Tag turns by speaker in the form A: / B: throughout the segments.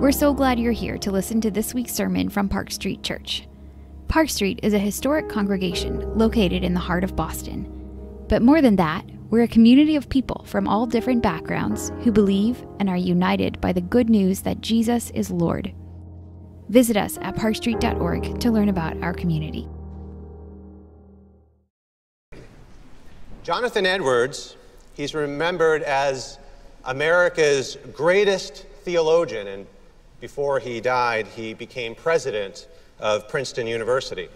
A: We're so glad you're here to listen to this week's sermon from Park Street Church. Park Street is a historic congregation located in the heart of Boston. But more than that, we're a community of people from all different backgrounds who believe and are united by the good news that Jesus is Lord. Visit us at parkstreet.org to learn about our community.
B: Jonathan Edwards, he's remembered as America's greatest theologian, and before he died, he became president of Princeton University.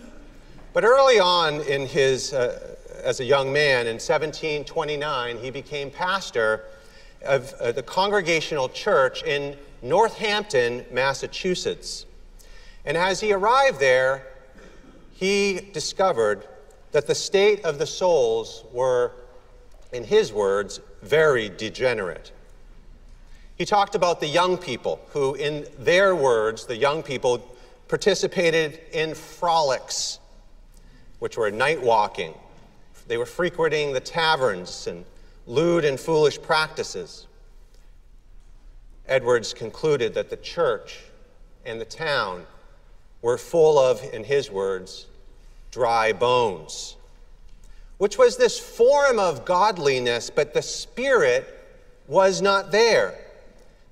B: But early on in his, uh, as a young man, in 1729, he became pastor of uh, the Congregational Church in Northampton, Massachusetts. And as he arrived there, he discovered that the state of the souls were, in his words, very degenerate. He talked about the young people who, in their words, the young people participated in frolics, which were night walking. They were frequenting the taverns and lewd and foolish practices. Edwards concluded that the church and the town were full of, in his words, dry bones, which was this form of godliness, but the spirit was not there.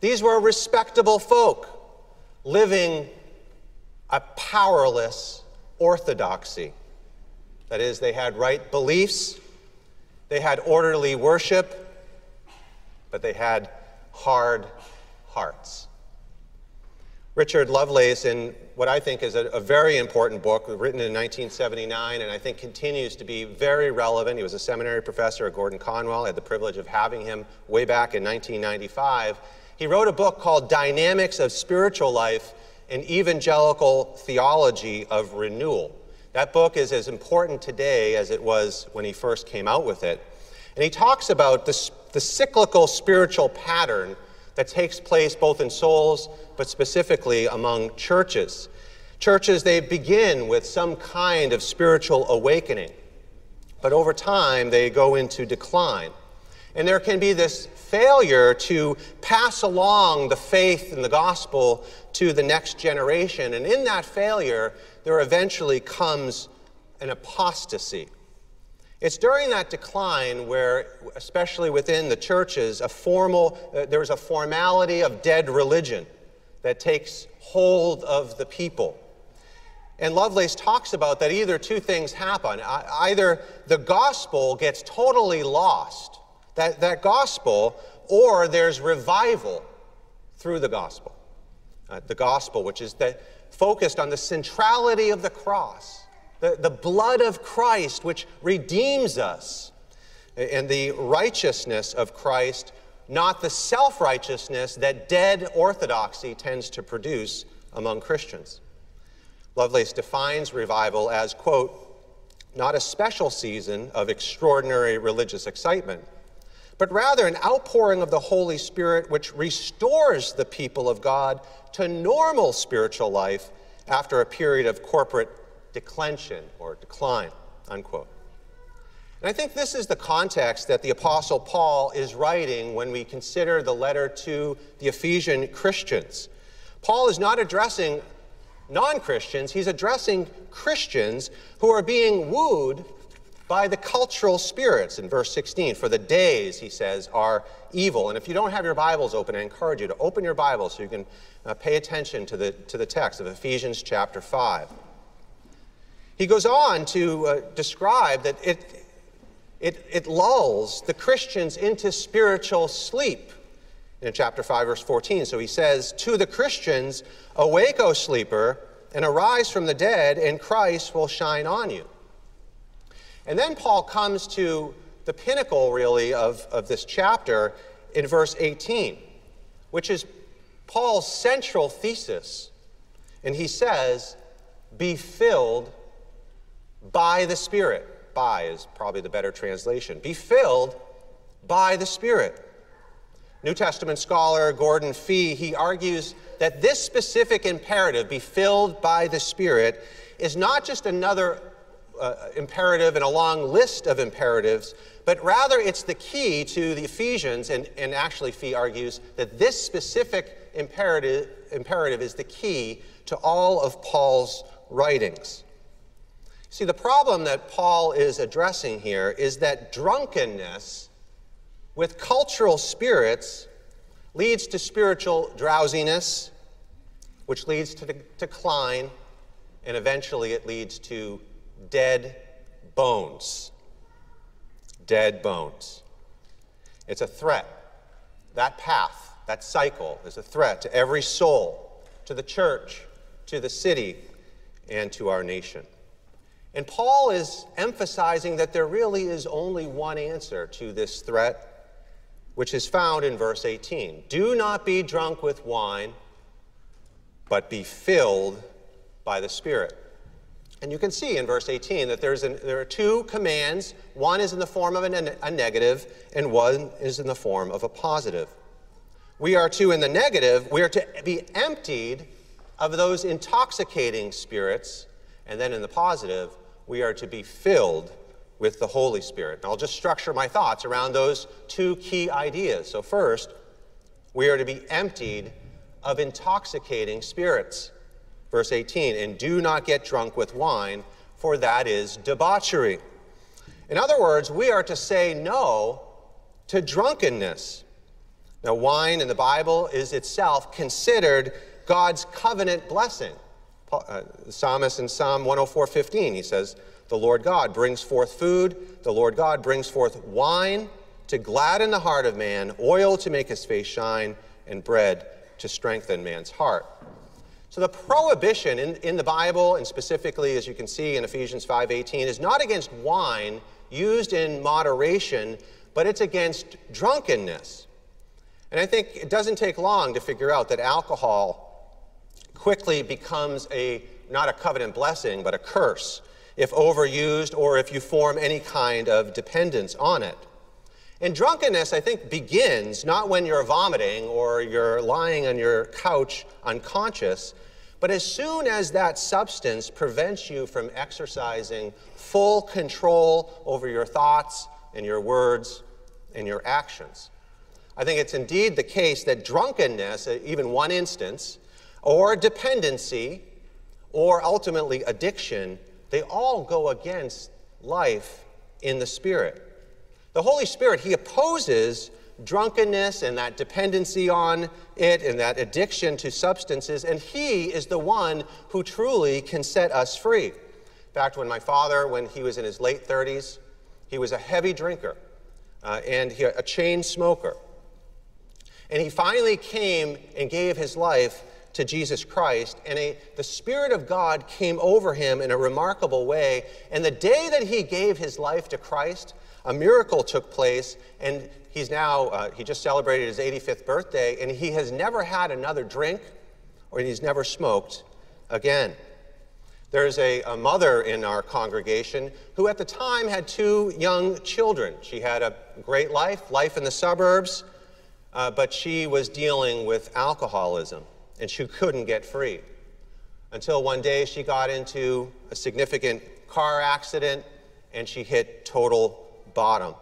B: These were respectable folk living a powerless orthodoxy. That is, they had right beliefs, they had orderly worship, but they had hard hearts. Richard Lovelace, in what I think is a, a, very important book, written in 1979, and I think continues to be very relevant. He was a seminary professor at Gordon Conwell. I had the privilege of having him way back in 1995. He wrote a book called Dynamics of Spiritual Life and Evangelical Theology of Renewal. That book is as important today as it was when he first came out with it. And he talks about the, the cyclical spiritual pattern that takes place both in souls, but specifically among churches. Churches, they begin with some kind of spiritual awakening, but over time they go into decline. And there can be this failure to pass along the faith and the gospel to the next generation. And in that failure, there eventually comes an apostasy. It's during that decline where, especially within the churches, a formal, uh, there's a formality of dead religion that takes hold of the people. And Lovelace talks about that either two things happen. Either the gospel gets totally lost, that, that gospel, or there's revival through the gospel. Uh, the gospel, which is that focused on the centrality of the cross, the, the blood of Christ, which redeems us, and the righteousness of Christ, not the self righteousness that dead orthodoxy tends to produce among Christians. Lovelace defines revival as, quote, not a special season of extraordinary religious excitement but rather an outpouring of the Holy Spirit which restores the people of God to normal spiritual life after a period of corporate declension or decline, unquote. And I think this is the context that the Apostle Paul is writing when we consider the letter to the Ephesian Christians. Paul is not addressing non Christians, he's addressing Christians who are being wooed by the cultural spirits in verse 16. For the days, he says, are evil. And if you don't have your Bibles open, I encourage you to open your Bibles so you can uh, pay attention to the, to the text of Ephesians chapter 5. He goes on to uh, describe that it, it, it lulls the Christians into spiritual sleep in chapter 5, verse 14. So he says, To the Christians, awake, O sleeper, and arise from the dead, and Christ will shine on you. And then Paul comes to the pinnacle, really, of, of this chapter in verse 18, which is Paul's central thesis. And he says, Be filled by the Spirit. By is probably the better translation. Be filled by the Spirit. New Testament scholar Gordon Fee, he argues that this specific imperative, be filled by the Spirit, is not just another uh, imperative and a long list of imperatives, but rather it's the key to the Ephesians, and, and actually Fee argues that this specific imperative, imperative is the key to all of Paul's writings. See, the problem that Paul is addressing here is that drunkenness with cultural spirits leads to spiritual drowsiness, which leads to decline, and eventually it leads to dead bones. Dead bones. It's a threat. That path, that cycle, is a threat to every soul, to the church, to the city, and to our nation. And Paul is emphasizing that there really is only one answer to this threat, which is found in verse 18. Do not be drunk with wine, but be filled by the Spirit. And you can see in verse 18 that there's an, there are two commands. One is in the form of a, a negative, and one is in the form of a positive. We are to, in the negative, we are to be emptied of those intoxicating spirits. And then in the positive, we are to be filled with the Holy Spirit. And I'll just structure my thoughts around those two key ideas. So, first, we are to be emptied of intoxicating spirits. Verse 18, and do not get drunk with wine, for that is debauchery. In other words, we are to say no to drunkenness. Now, wine in the Bible is itself considered God's covenant blessing. Uh, the psalmist in Psalm 104:15, he says, "The Lord God brings forth food, the Lord God brings forth wine to gladden the heart of man, oil to make his face shine, and bread to strengthen man's heart." So the prohibition in, in the Bible, and specifically as you can see in Ephesians 5:18, is not against wine used in moderation, but it's against drunkenness. And I think it doesn't take long to figure out that alcohol quickly becomes a not a covenant blessing, but a curse if overused or if you form any kind of dependence on it. And drunkenness, I think, begins not when you're vomiting or you're lying on your couch unconscious, but as soon as that substance prevents you from exercising full control over your thoughts and your words and your actions. I think it's indeed the case that drunkenness, uh, even one instance, or dependency, or ultimately addiction, they all go against life in the Spirit. The Holy Spirit, He opposes drunkenness and that dependency on it and that addiction to substances, and He is the one who truly can set us free. In fact, when my father, when he was in his late 30s, he was a heavy drinker uh, and he, a chain smoker. And he finally came and gave his life to Jesus Christ, and a, the Spirit of God came over him in a remarkable way. And the day that he gave his life to Christ, a miracle took place, and he's now, uh, he just celebrated his 85th birthday, and he has never had another drink, or he's never smoked again. There's a, a, mother in our congregation who at the time had two young children. She had a great life, life in the suburbs, uh, but she was dealing with alcoholism and she couldn't get free. Until one day she got into a significant car accident and she hit total bottom.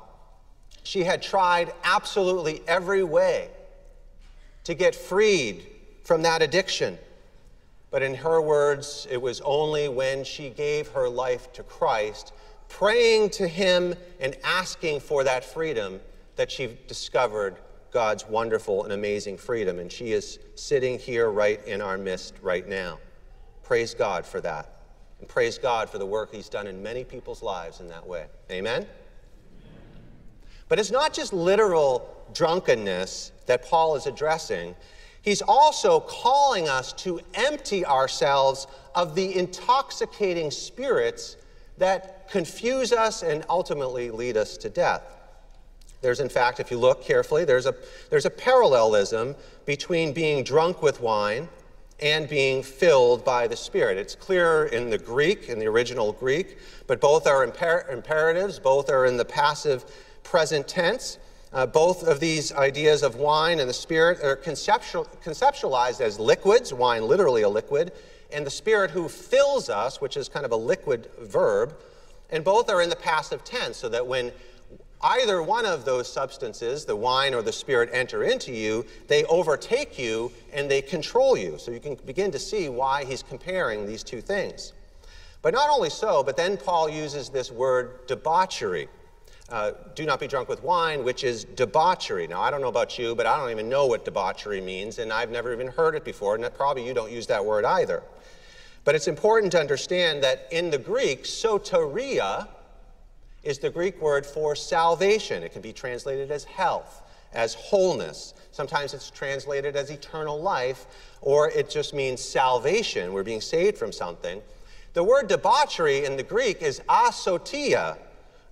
B: She had tried absolutely every way to get freed from that addiction. But in her words, it was only when she gave her life to Christ, praying to Him and asking for that freedom, that she discovered God's wonderful and amazing freedom. And she is sitting here right in our midst right now. Praise God for that. And praise God for the work He's done in many people's lives in that way. Amen? But it's not just literal drunkenness that Paul is addressing. He's also calling us to empty ourselves of the intoxicating spirits that confuse us and ultimately lead us to death. There's, in fact, if you look carefully, there's a, there's a parallelism between being drunk with wine and being filled by the Spirit. It's clear in the Greek, in the original Greek, but both are imper- imperatives, both are in the passive present tense. Uh, both of these ideas of wine and the Spirit are conceptual, conceptualized as liquids, wine literally a liquid, and the Spirit who fills us, which is kind of a liquid verb, And both are in the passive tense, so that when either one of those substances, the wine or the spirit, enter into you, they overtake you and they control you. So you can begin to see why he's comparing these two things. But not only so, but then Paul uses this word debauchery. Uh, do not be drunk with wine, which is debauchery. Now, I don't know about you, but I don't even know what debauchery means, and I've never even heard it before, and probably you don't use that word either. But it's important to understand that in the Greek, soteria is the Greek word for salvation. It can be translated as health, as wholeness. Sometimes it's translated as eternal life, or it just means salvation. We're being saved from something. The word debauchery in the Greek is asotia,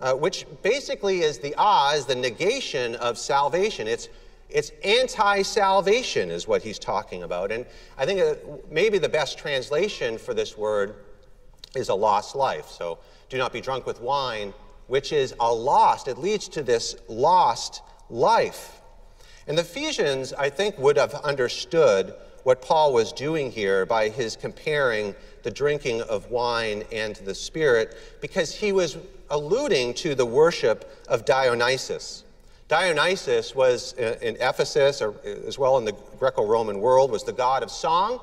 B: uh, which basically is the ah, is the negation of salvation. It's it's anti-salvation is what he's talking about. And I think uh, maybe the best translation for this word is a lost life. So do not be drunk with wine, which is a lost, it leads to this lost life. And the Ephesians, I think, would have understood what Paul was doing here by his comparing the drinking of wine and the Spirit, because he was alluding to the worship of Dionysus. Dionysus was uh, in Ephesus, or uh, as well in the Greco Roman world, was the god of song,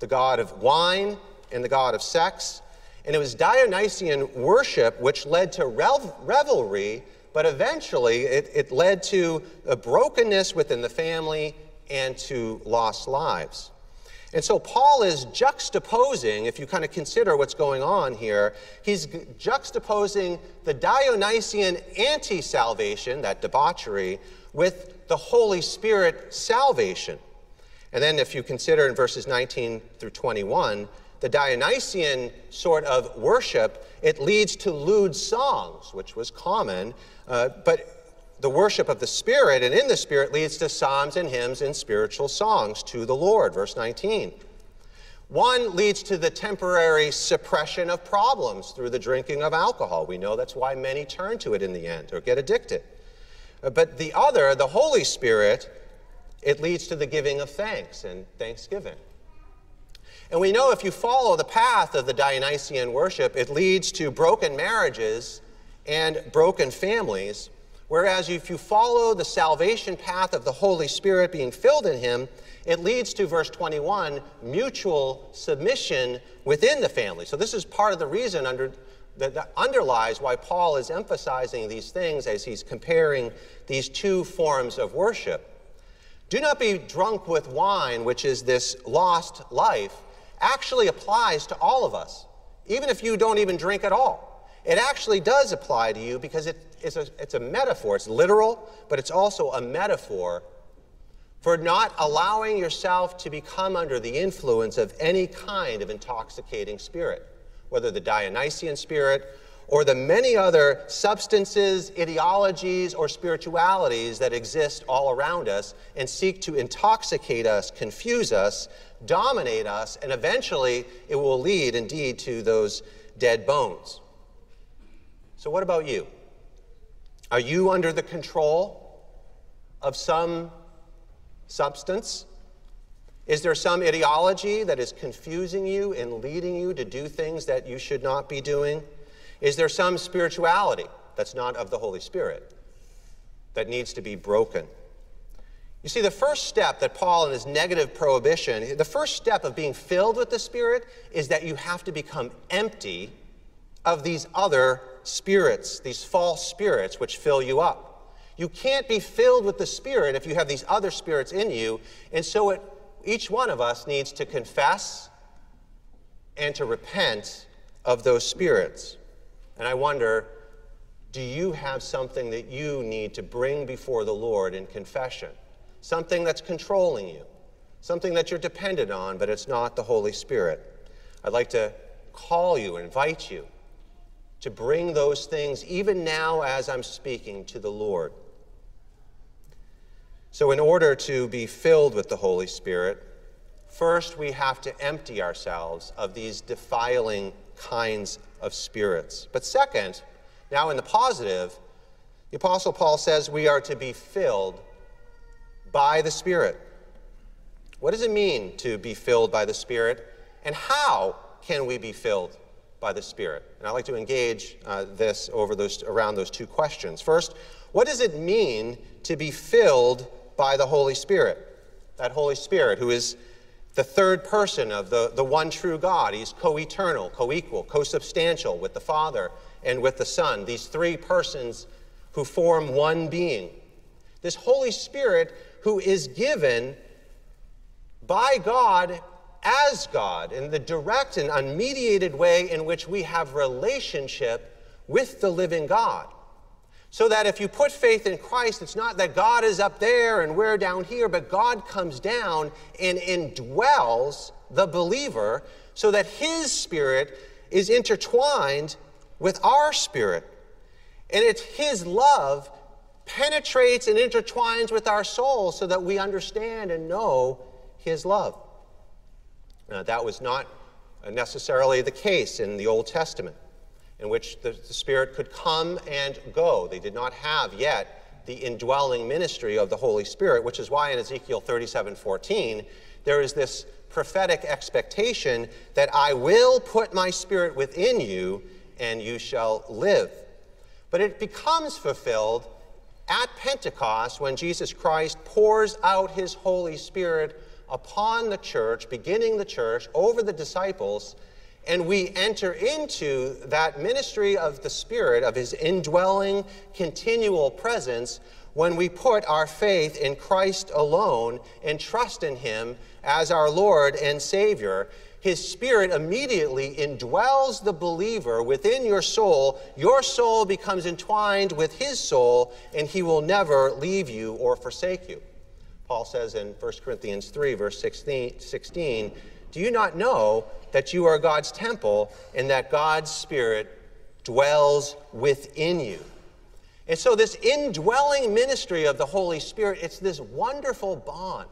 B: the god of wine, and the god of sex. And it was Dionysian worship which led to revelry, but eventually it, it led to a brokenness within the family and to lost lives. And so Paul is juxtaposing, if you kind of consider what's going on here, he's juxtaposing the Dionysian anti salvation, that debauchery, with the Holy Spirit salvation. And then if you consider in verses 19 through 21, the Dionysian sort of worship, it leads to lewd songs, which was common, uh, but the worship of the Spirit and in the Spirit leads to psalms and hymns and spiritual songs to the Lord, verse 19. One leads to the temporary suppression of problems through the drinking of alcohol. We know that's why many turn to it in the end or get addicted. Uh, but the other, the Holy Spirit, it leads to the giving of thanks and thanksgiving. And we know if you follow the path of the Dionysian worship, it leads to broken marriages and broken families Whereas if you follow the salvation path of the Holy Spirit being filled in him, it leads to verse 21 mutual submission within the family. So, this is part of the reason under, that, that underlies why Paul is emphasizing these things as he's comparing these two forms of worship. Do not be drunk with wine, which is this lost life, actually applies to all of us, even if you don't even drink at all. It actually does apply to you because it, it's, a, it's a metaphor. It's literal, but it's also a metaphor for not allowing yourself to become under the influence of any kind of intoxicating spirit, whether the Dionysian spirit or the many other substances, ideologies, or spiritualities that exist all around us and seek to intoxicate us, confuse us, dominate us, and eventually it will lead indeed to those dead bones. So, what about you? Are you under the control of some substance? Is there some ideology that is confusing you and leading you to do things that you should not be doing? Is there some spirituality that's not of the Holy Spirit that needs to be broken? You see, the first step that Paul in his negative prohibition, the first step of being filled with the Spirit is that you have to become empty of these other spirits, these false spirits which fill you up. You can't be filled with the Spirit if you have these other spirits in you. And so it, each one of us needs to confess and to repent of those spirits. And I wonder do you have something that you need to bring before the Lord in confession? Something that's controlling you, something that you're dependent on, but it's not the Holy Spirit. I'd like to call you, invite you to bring those things, even now as I'm speaking, to the Lord. So, in order to be filled with the Holy Spirit, first we have to empty ourselves of these defiling kinds of spirits. But second, now in the positive, the Apostle Paul says we are to be filled by the Spirit. What does it mean to be filled by the Spirit? And how can we be filled by the Spirit? And I'd like to engage uh, this over those, around those two questions. First, what does it mean to be filled by the Holy Spirit? That Holy Spirit, who is the third person of the, the one true God. He's co eternal, co equal, co substantial with the Father and with the Son. These three persons who form one being. This Holy Spirit who is given by God as God in the direct and unmediated way in which we have relationship with the living God. So that if you put faith in Christ, it's not that God is up there and we're down here, but God comes down and indwells the believer so that his spirit is intertwined with our spirit. And it's his love penetrates and intertwines with our soul so that we understand and know his love. Uh, that was not necessarily the case in the Old Testament, in which the, the Spirit could come and go. They did not have yet the indwelling ministry of the Holy Spirit, which is why in Ezekiel 37 14, there is this prophetic expectation that I will put my Spirit within you and you shall live. But it becomes fulfilled at Pentecost when Jesus Christ pours out his Holy Spirit upon the church, beginning the church, over the disciples, and we enter into that ministry of the Spirit, of His indwelling, continual presence, when we put our faith in Christ alone and trust in Him as our Lord and Savior. His Spirit immediately indwells the believer within your soul. Your soul becomes entwined with His soul, and He will never leave you or forsake you. Paul says in 1 Corinthians 3, verse 16, 16, Do you not know that you are God's temple and that God's Spirit dwells within you? And so, this indwelling ministry of the Holy Spirit, it's this wonderful bond.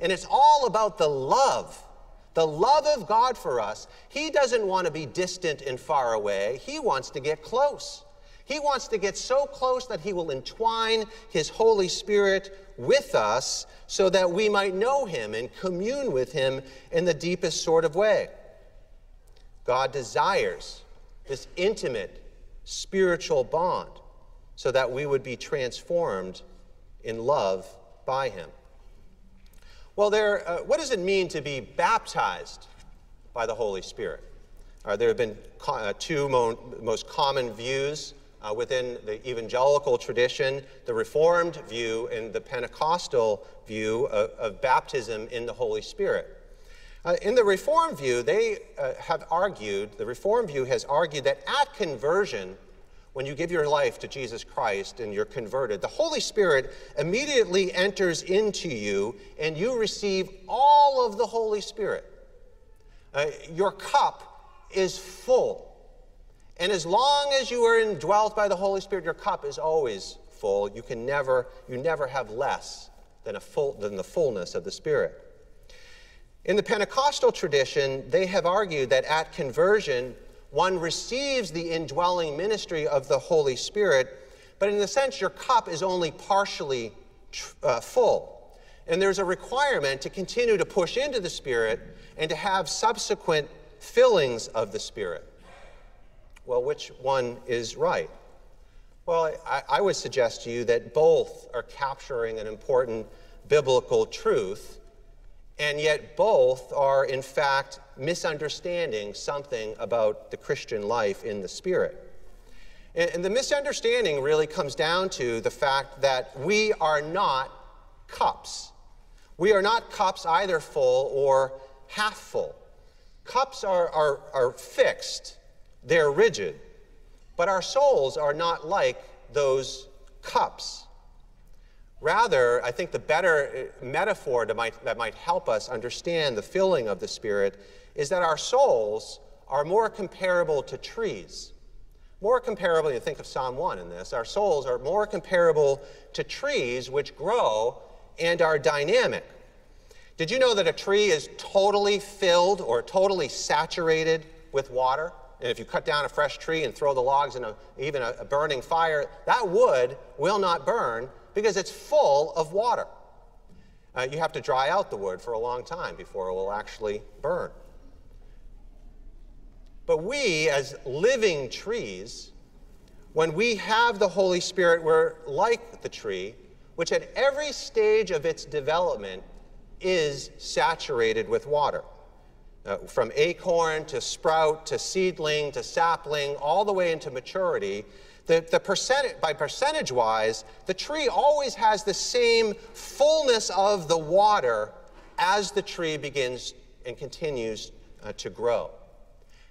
B: And it's all about the love, the love of God for us. He doesn't want to be distant and far away, He wants to get close. He wants to get so close that He will entwine His Holy Spirit with us so that we might know Him and commune with Him in the deepest sort of way. God desires this intimate spiritual bond so that we would be transformed in love by Him. Well, there, uh, what does it mean to be baptized by the Holy Spirit? Uh, there have been co- uh, two mo- most common views uh, within the evangelical tradition, the Reformed view, and the Pentecostal view of, of baptism in the Holy Spirit. Uh, in the Reformed view, they uh, have argued, the Reformed view has argued that at conversion, when you give your life to Jesus Christ and you're converted, the Holy Spirit immediately enters into you and you receive all of the Holy Spirit. Uh, your cup is full and as long as you are indwelt by the Holy Spirit, your cup is always full. You can never, you never have less than, a full, than the fullness of the Spirit. In the Pentecostal tradition, they have argued that at conversion, one receives the indwelling ministry of the Holy Spirit, but in a sense, your cup is only partially uh, full. And there's a requirement to continue to push into the Spirit and to have subsequent fillings of the Spirit. Well, which one is right? Well, I, I, would suggest to you that both are capturing an important biblical truth, and yet both are, in fact, misunderstanding something about the Christian life in the Spirit. And, and the misunderstanding really comes down to the fact that we are not cups. We are not cups either full or half full. Cups are, are, are fixed they're rigid. But our souls are not like those cups. Rather, I think the better uh, metaphor that might, that might help us understand the filling of the Spirit is that our souls are more comparable to trees. More comparable, you think of Psalm 1 in this, our souls are more comparable to trees which grow and are dynamic. Did you know that a tree is totally filled or totally saturated with water? And if you cut down a fresh tree and throw the logs in a, even a, a burning fire, that wood will not burn because it's full of water. Uh, you have to dry out the wood for a long time before it will actually burn. But we, as living trees, when we have the Holy Spirit, we're like the tree, which at every stage of its development is saturated with water. Uh, from acorn to sprout to seedling to sapling, all the way into maturity, the, the percentage, by percentage wise, the tree always has the same fullness of the water as the tree begins and continues uh, to grow.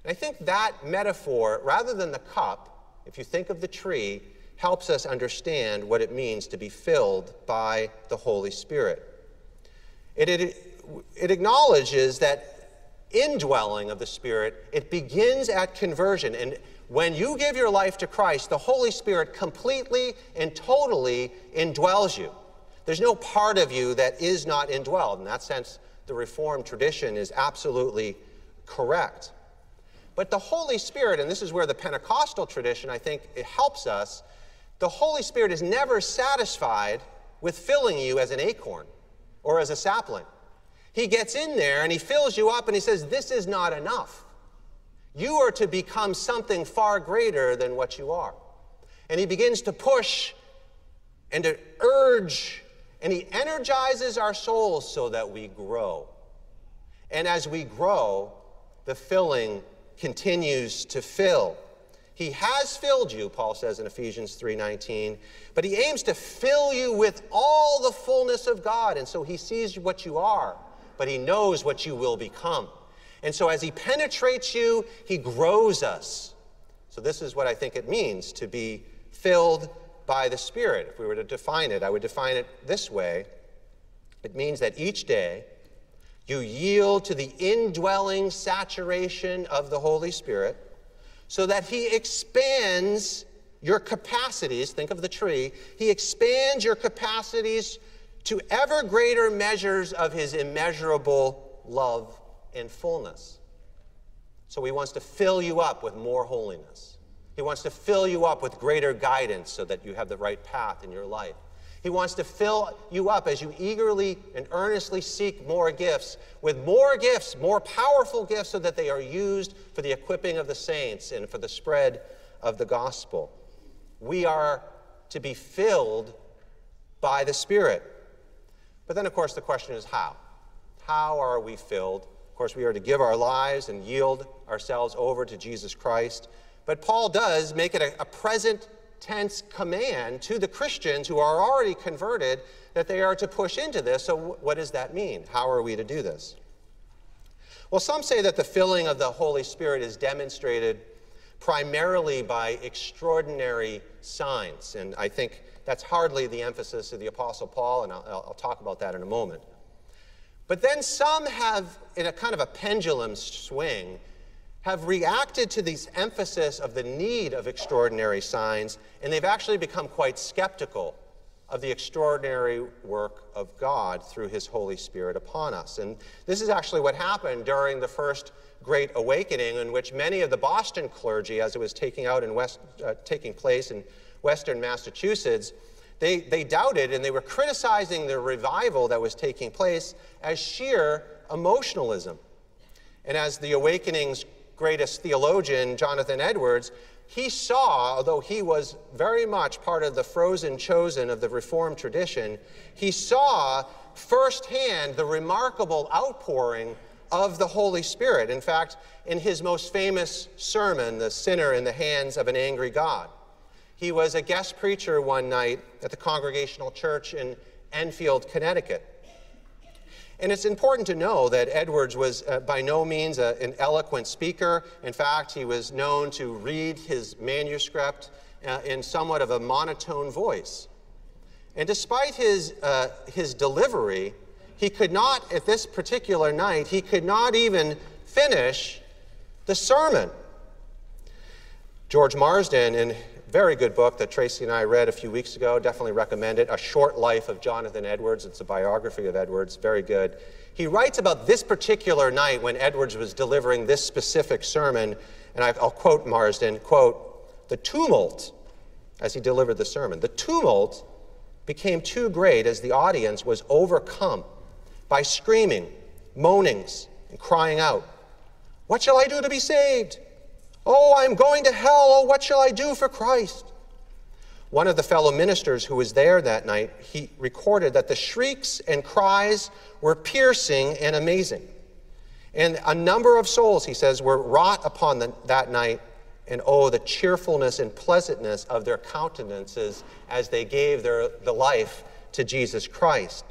B: And I think that metaphor, rather than the cup, if you think of the tree, helps us understand what it means to be filled by the Holy Spirit. It, it, it acknowledges that indwelling of the Spirit, it begins at conversion. And when you give your life to Christ, the Holy Spirit completely and totally indwells you. There's no part of you that is not indwelled. In that sense, the Reformed tradition is absolutely correct. But the Holy Spirit, and this is where the Pentecostal tradition, I think, it helps us, the Holy Spirit is never satisfied with filling you as an acorn or as a sapling. He gets in there and he fills you up and he says, This is not enough. You are to become something far greater than what you are. And he begins to push and to urge and he energizes our souls so that we grow. And as we grow, the filling continues to fill. He has filled you, Paul says in Ephesians 3:19, but he aims to fill you with all the fullness of God, and so he sees what you are but He knows what you will become. And so as He penetrates you, He grows us. So this is what I think it means to be filled by the Spirit. If we were to define it, I would define it this way it means that each day you yield to the indwelling saturation of the Holy Spirit so that He expands your capacities. Think of the tree. He expands your capacities to ever greater measures of his immeasurable love and fullness. So he wants to fill you up with more holiness. He wants to fill you up with greater guidance so that you have the right path in your life. He wants to fill you up as you eagerly and earnestly seek more gifts, with more gifts, more powerful gifts, so that they are used for the equipping of the saints and for the spread of the gospel. We are to be filled by the Spirit. But then, of course, the question is how? How are we filled? Of course, we are to give our lives and yield ourselves over to Jesus Christ. But Paul does make it a, a present tense command to the Christians who are already converted that they are to push into this. So, what does that mean? How are we to do this? Well, some say that the filling of the Holy Spirit is demonstrated primarily by extraordinary signs. And I think that's hardly the emphasis of the Apostle Paul, and I'll, I'll talk about that in a moment. But then some have, in a kind of a pendulum swing, have reacted to this emphasis of the need of extraordinary signs, and they've actually become quite skeptical of the extraordinary work of God through His Holy Spirit upon us. And this is actually what happened during the first Great Awakening, in which many of the Boston clergy, as it was taking out in West, uh, taking place in Western Massachusetts, they, they doubted and they were criticizing the revival that was taking place as sheer emotionalism. And as the Awakening's greatest theologian, Jonathan Edwards, he saw, although he was very much part of the frozen chosen of the Reformed tradition, he saw firsthand the remarkable outpouring of the Holy Spirit. In fact, in his most famous sermon, The Sinner in the Hands of an Angry God, he was a guest preacher one night at the Congregational Church in Enfield, Connecticut. And it's important to know that Edwards was uh, by no means a, an eloquent speaker. In fact, he was known to read his manuscript uh, in somewhat of a monotone voice. And despite his, uh, his delivery, he could not, at this particular night, he could not even finish the sermon. George Marsden, in very good book that Tracy and I read a few weeks ago. Definitely recommend it. A Short Life of Jonathan Edwards. It's a biography of Edwards. Very good. He writes about this particular night when Edwards was delivering this specific sermon, and I'll quote Marsden, quote, the tumult, as he delivered the sermon, the tumult became too great as the audience was overcome by screaming, moanings, and crying out, What shall I do to be saved? Oh, I'm going to hell. Oh, what shall I do for Christ? One of the fellow ministers who was there that night, he recorded that the shrieks and cries were piercing and amazing. And a number of souls, he says, were wrought upon the, that night. And oh, the cheerfulness and pleasantness of their countenances as they gave their the life to Jesus Christ.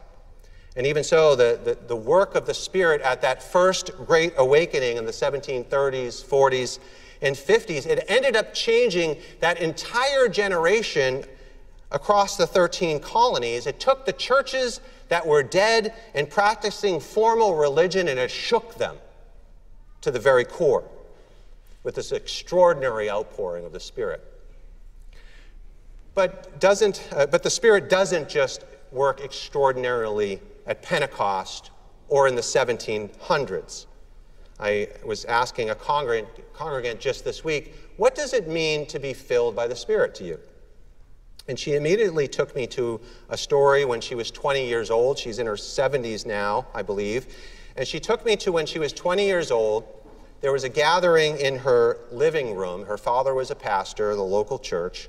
B: And even so, the, the, the, work of the Spirit at that first great awakening in the 1730s, 40s, and 50s, it ended up changing that entire generation across the 13 colonies. It took the churches that were dead and practicing formal religion and it shook them to the very core with this extraordinary outpouring of the Spirit. But, doesn't, uh, but the Spirit doesn't just work extraordinarily at Pentecost or in the 1700s. I was asking a congregant, congregant just this week, what does it mean to be filled by the Spirit to you? And she immediately took me to a story when she was 20 years old. She's in her 70s now, I believe. And she took me to when she was 20 years old. There was a gathering in her living room. Her father was a pastor, of the local church.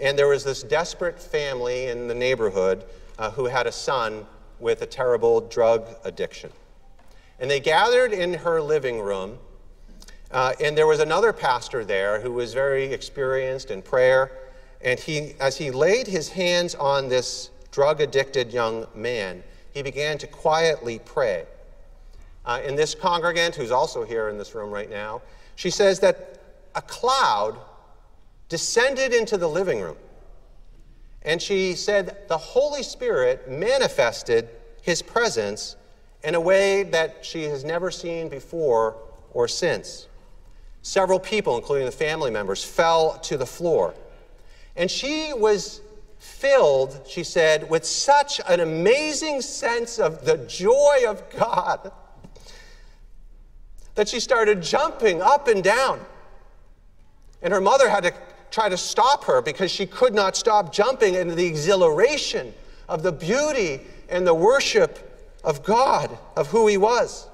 B: And there was this desperate family in the neighborhood uh, who had a son with a terrible drug addiction. And they gathered in her living room, uh, and there was another pastor there who was very experienced in prayer. And he, as he laid his hands on this drug addicted young man, he began to quietly pray. Uh, and this congregant, who's also here in this room right now, she says that a cloud descended into the living room. And she said the Holy Spirit manifested his presence in a way that she has never seen before or since. Several people, including the family members, fell to the floor. And she was filled, she said, with such an amazing sense of the joy of God that she started jumping up and down. And her mother had to try to stop her because she could not stop jumping into the exhilaration of the beauty and the worship of God, of who He was.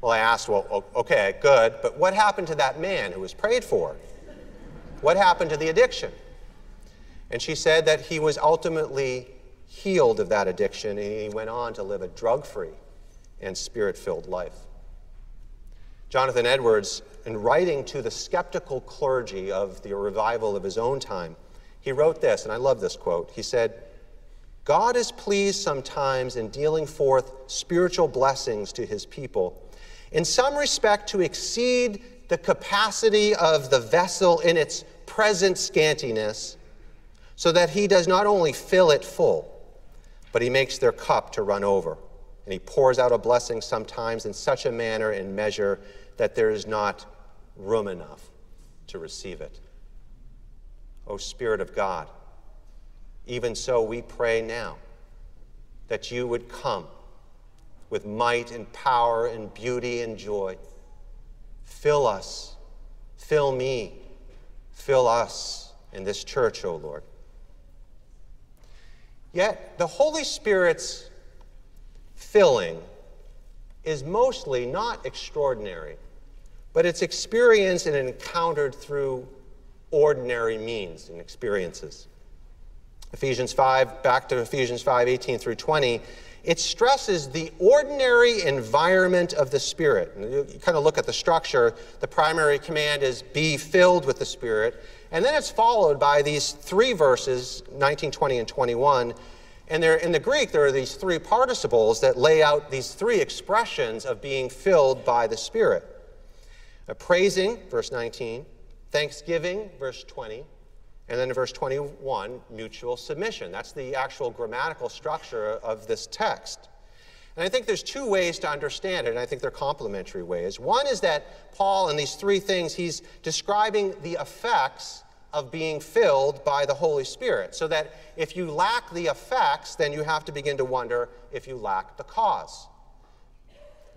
B: Well, I asked, well, okay, good, but what happened to that man who was prayed for? What happened to the addiction? And she said that he was ultimately healed of that addiction and he went on to live a drug free and spirit filled life. Jonathan Edwards, in writing to the skeptical clergy of the revival of his own time, he wrote this, and I love this quote. He said, God is pleased sometimes in dealing forth spiritual blessings to his people, in some respect to exceed the capacity of the vessel in its present scantiness, so that he does not only fill it full, but he makes their cup to run over. And he pours out a blessing sometimes in such a manner and measure that there is not room enough to receive it. O Spirit of God, even so we pray now that you would come with might and power and beauty and joy. Fill us, fill me, fill us in this church, O Lord. Yet the Holy Spirit's filling is mostly not extraordinary, but it's experienced and encountered through ordinary means and experiences. Ephesians 5, back to Ephesians 5, 18 through 20, it stresses the ordinary environment of the Spirit. And you kind of look at the structure. The primary command is be filled with the Spirit. And then it's followed by these three verses, 19, 20, and 21, and there, in the Greek, there are these three participles that lay out these three expressions of being filled by the Spirit. Praising, verse 19, thanksgiving, verse 20, and then in verse 21, mutual submission. That's the actual grammatical structure of this text. And I think there's two ways to understand it, and I think they're complementary ways. One is that Paul, in these three things, he's describing the effects of being filled by the Holy Spirit. So that if you lack the effects, then you have to begin to wonder if you lack the cause.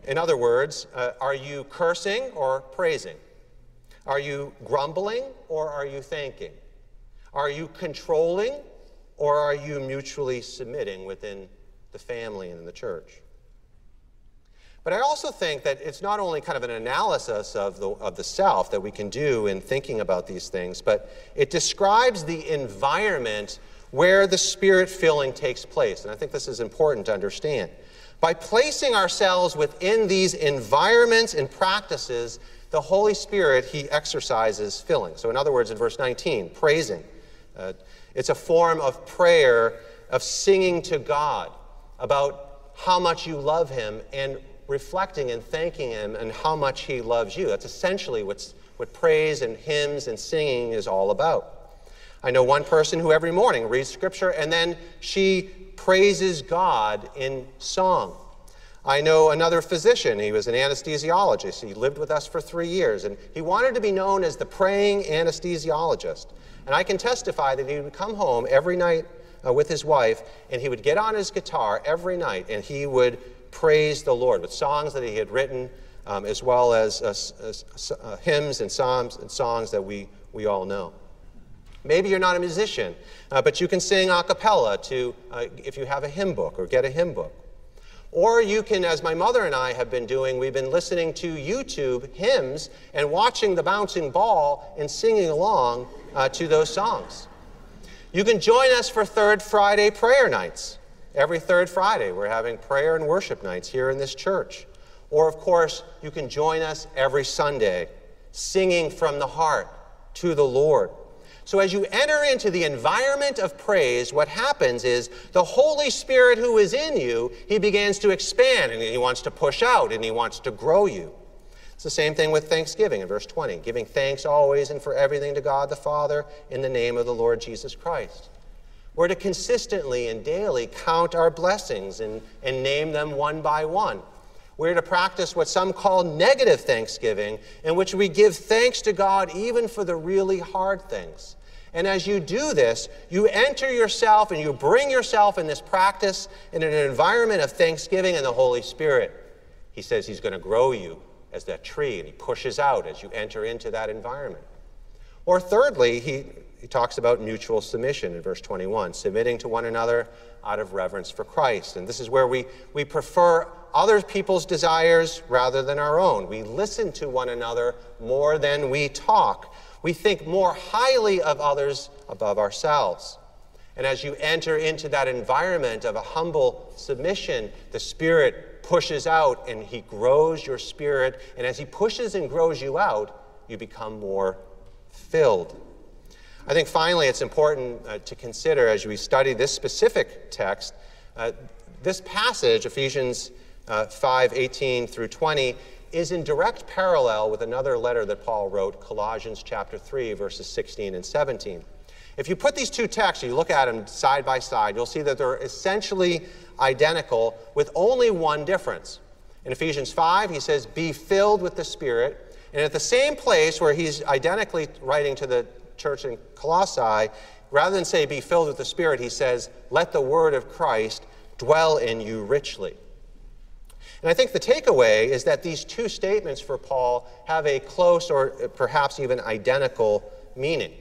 B: In other words, uh, are you cursing or praising? Are you grumbling or are you thanking? Are you controlling or are you mutually submitting within the family and in the church? But I also think that it's not only kind of an analysis of the, of the self that we can do in thinking about these things, but it describes the environment where the spirit filling takes place. And I think this is important to understand. By placing ourselves within these environments and practices, the Holy Spirit, He exercises filling. So, in other words, in verse 19, praising. Uh, it's a form of prayer, of singing to God about how much you love Him and reflecting and thanking Him and how much He loves you. That's essentially what's, what praise and hymns and singing is all about. I know one person who every morning reads Scripture and then she praises God in song. I know another physician. He was an anesthesiologist. He lived with us for three years, and he wanted to be known as the praying anesthesiologist. And I can testify that he would come home every night uh, with his wife, and he would get on his guitar every night, and he would praise the Lord with songs that he had written, um, as well as, uh, uh, hymns and psalms and songs that we, we all know. Maybe you're not a musician, uh, but you can sing a cappella to, uh, if you have a hymn book or get a hymn book. Or you can, as my mother and I have been doing, we've been listening to YouTube hymns and watching the bouncing ball and singing along uh, to those songs. You can join us for Third Friday prayer nights. Every third Friday, we're having prayer and worship nights here in this church. Or, of course, you can join us every Sunday singing from the heart to the Lord. So, as you enter into the environment of praise, what happens is the Holy Spirit who is in you, he begins to expand and he wants to push out and he wants to grow you. It's the same thing with thanksgiving in verse 20 giving thanks always and for everything to God the Father in the name of the Lord Jesus Christ. We're to consistently and daily count our blessings and, and name them one by one. We're to practice what some call negative thanksgiving, in which we give thanks to God even for the really hard things. And as you do this, you enter yourself and you bring yourself in this practice in an environment of thanksgiving and the Holy Spirit. He says He's going to grow you as that tree, and He pushes out as you enter into that environment. Or thirdly, He he talks about mutual submission in verse 21, submitting to one another out of reverence for Christ. And this is where we, we prefer other people's desires rather than our own. We listen to one another more than we talk. We think more highly of others above ourselves. And as you enter into that environment of a humble submission, the Spirit pushes out and He grows your spirit. And as He pushes and grows you out, you become more filled. I think finally it's important uh, to consider as we study this specific text, uh, this passage, Ephesians uh, 5 18 through 20, is in direct parallel with another letter that Paul wrote, Colossians chapter 3, verses 16 and 17. If you put these two texts, you look at them side by side, you'll see that they're essentially identical with only one difference. In Ephesians 5, he says, Be filled with the Spirit. And at the same place where he's identically writing to the church in Colossae, rather than say, be filled with the Spirit, he says, let the word of Christ dwell in you richly. And I think the takeaway is that these two statements for Paul have a close or perhaps even identical meaning,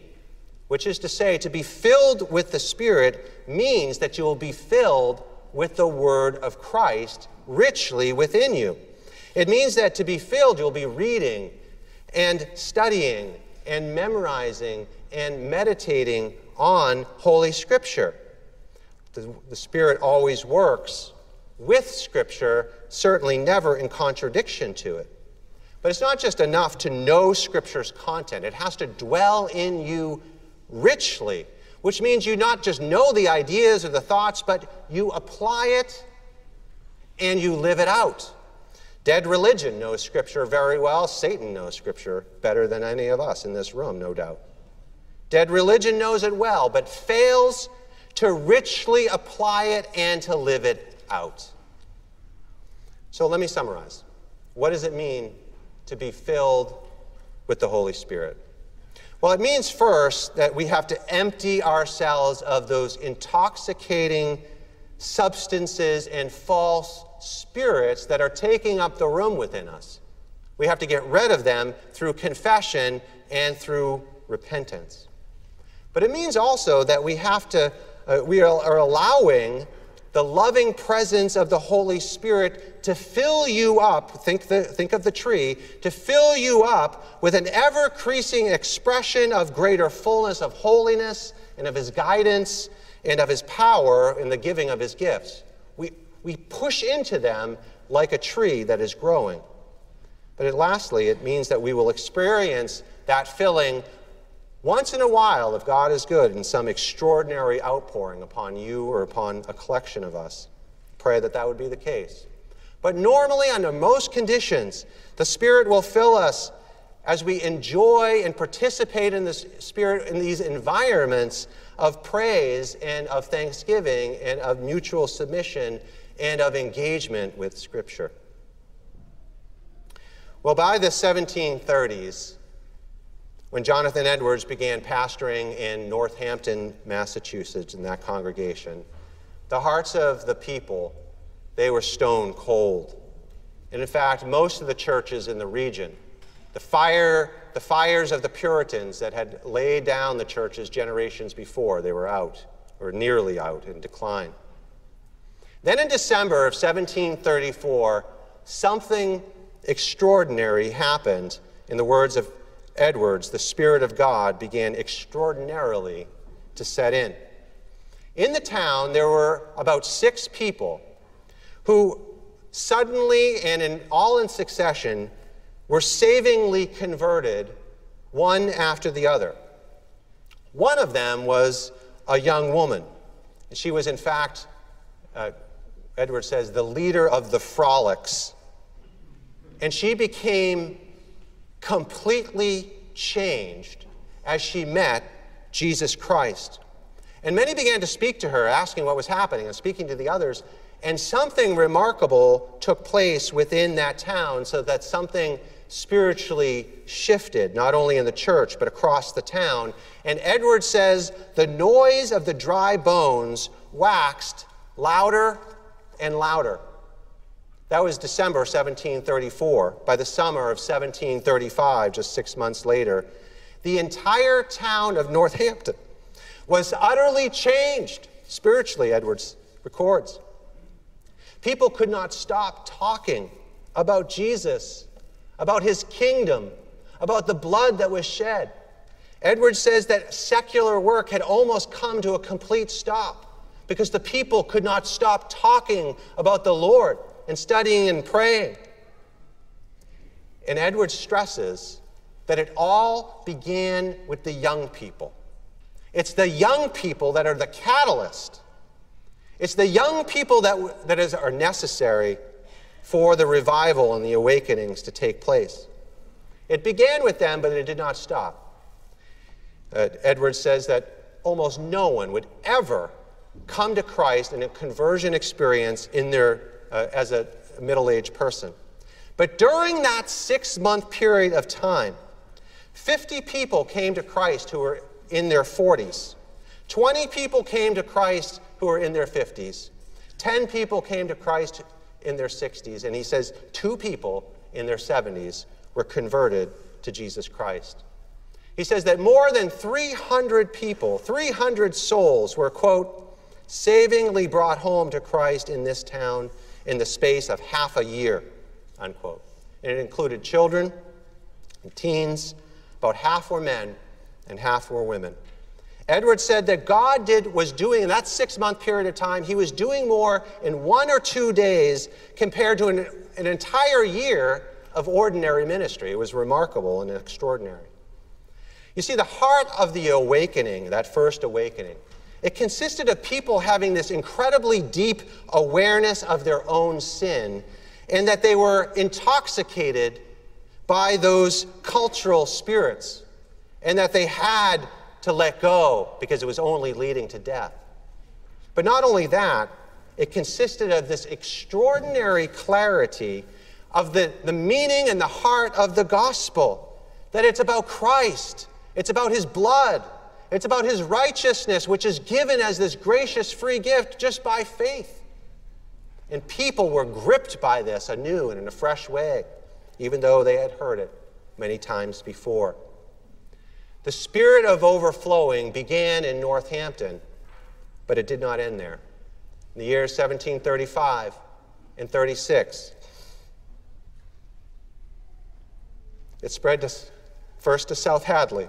B: which is to say, to be filled with the Spirit means that you will be filled with the Word of Christ richly within you. It means that to be filled, you'll be reading and studying and memorizing and meditating on Holy Scripture. The, the Spirit always works with Scripture, certainly never in contradiction to it. But it's not just enough to know Scripture's content, it has to dwell in you richly, which means you not just know the ideas or the thoughts, but you apply it and you live it out. Dead religion knows Scripture very well. Satan knows Scripture better than any of us in this room, no doubt. Dead religion knows it well, but fails to richly apply it and to live it out. So let me summarize. What does it mean to be filled with the Holy Spirit? Well, it means first that we have to empty ourselves of those intoxicating substances and false spirits that are taking up the room within us. We have to get rid of them through confession and through repentance. But it means also that we have to, uh, we are, are allowing the loving presence of the Holy Spirit to fill you up, think, the, think of the tree, to fill you up with an ever increasing expression of greater fullness of holiness and of His guidance and of His power in the giving of His gifts. We, push into them like a tree that is growing. But it, lastly, it means that we will experience that filling once in a while, if God is good, in some extraordinary outpouring upon you or upon a collection of us. Pray that that would be the case. But normally, under most conditions, the Spirit will fill us as we enjoy and participate in the Spirit in these environments of praise and of thanksgiving and of mutual submission and of engagement with Scripture. Well, by the 1730s, when Jonathan Edwards began pastoring in Northampton, Massachusetts, in that congregation, the hearts of the people, they were stone cold. And in fact, most of the churches in the region, the fire, the fires of the Puritans that had laid down the churches generations before, they were out, or nearly out, in decline. Then in December of 1734, something extraordinary happened, in the words of Edwards, the Spirit of God began extraordinarily to set in. In the town, there were about six people who suddenly and in, all in succession were savingly converted one after the other. One of them was a young woman. She was, in fact, uh, Edward says, the leader of the frolics. And she became completely changed as she met Jesus Christ. And many began to speak to her, asking what was happening and speaking to the others. And something remarkable took place within that town so that something spiritually shifted, not only in the church, but across the town. And Edward says the noise of the dry bones waxed louder and louder. That was December 1734. By the summer of 1735, just six months later, the entire town of Northampton was utterly changed spiritually, Edwards records. People could not stop talking about Jesus, about his kingdom, about the blood that was shed. Edwards says that secular work had almost come to a complete stop because the people could not stop talking about the Lord and studying and praying. And Edward stresses that it all began with the young people. It's the young people that are the catalyst. It's the young people that, that is, are necessary for the revival and the awakenings to take place. It began with them, but it did not stop. Uh, Edwards says that almost no one would ever come to Christ in a conversion experience in their uh, as a middle aged person. But during that six month period of time, 50 people came to Christ who were in their 40s. 20 people came to Christ who were in their 50s. 10 people came to Christ in their 60s. And he says two people in their 70s were converted to Jesus Christ. He says that more than 300 people, 300 souls were, quote, savingly brought home to Christ in this town in the space of half a year, unquote. And it included children and teens. About half were men and half were women. Edwards said that God did, was doing, in that six month period of time, he was doing more in one or two days compared to an, an entire year of ordinary ministry. It was remarkable and extraordinary. You see, the heart of the awakening, that first awakening, it consisted of people having this incredibly deep awareness of their own sin and that they were intoxicated by those cultural spirits and that they had to let go because it was only leading to death. But not only that, it consisted of this extraordinary clarity of the, the meaning and the heart of the gospel that it's about Christ, it's about his blood, it's about his righteousness, which is given as this gracious free gift just by faith. And people were gripped by this anew and in a fresh way, even though they had heard it many times before. The spirit of overflowing began in Northampton, but it did not end there. in the years 1735 and 36. It spread to, first to South Hadley,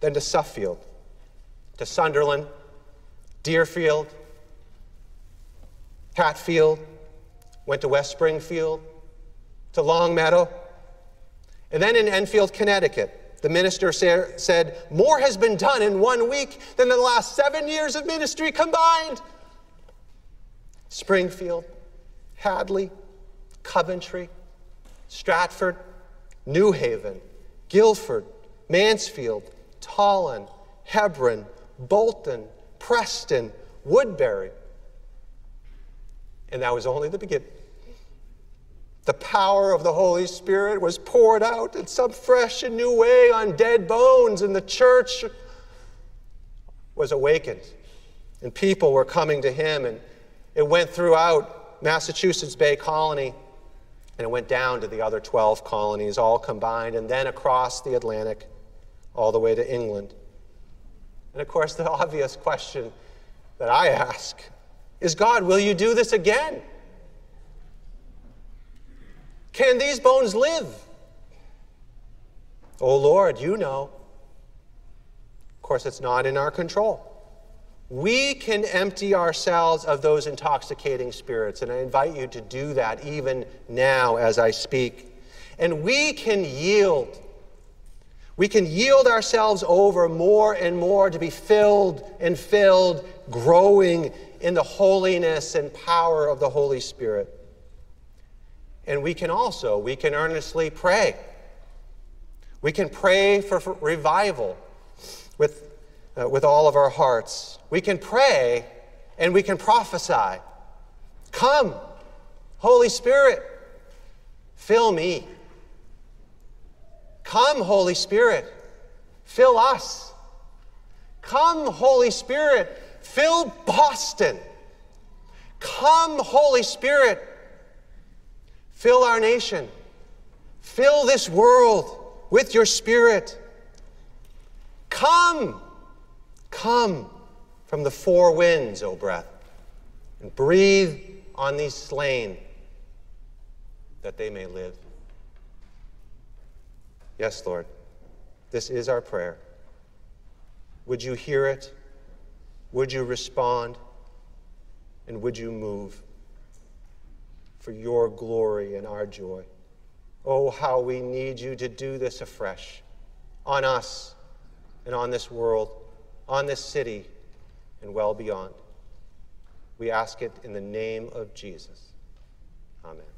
B: then to Suffield, to Sunderland, Deerfield, Hatfield, went to West Springfield, to Longmeadow, and then in Enfield, Connecticut. The minister said, More has been done in one week than the last seven years of ministry combined. Springfield, Hadley, Coventry, Stratford, New Haven, Guilford, Mansfield, Tolland, Hebron, Bolton, Preston, Woodbury. And that was only the beginning. The power of the Holy Spirit was poured out in some fresh and new way on dead bones, and the church was awakened. And people were coming to him, and it went throughout Massachusetts Bay Colony, and it went down to the other 12 colonies, all combined, and then across the Atlantic, all the way to England. And of course, the obvious question that I ask is God, will you do this again? Can these bones live? Oh Lord, you know. Of course, it's not in our control. We can empty ourselves of those intoxicating spirits, and I invite you to do that even now as I speak. And we can yield. We can yield ourselves over more and more to be filled and filled, growing in the holiness and power of the Holy Spirit. And we can also, we can earnestly pray. We can pray for, for revival with uh, with all of our hearts. We can pray and we can prophesy. Come, Holy Spirit, fill me. Come, Holy Spirit, fill us. Come, Holy Spirit, fill Boston. Come, Holy Spirit, fill our nation. Fill this world with your Spirit. Come, Come from the four winds, O breath, and breathe on these slain that they may live. Yes, Lord, this is our prayer. Would you hear it? Would you respond? And would you move for your glory and our joy? Oh, how we need you to do this afresh on us and on this world on this city and well beyond. We ask it in the name of Jesus. Amen.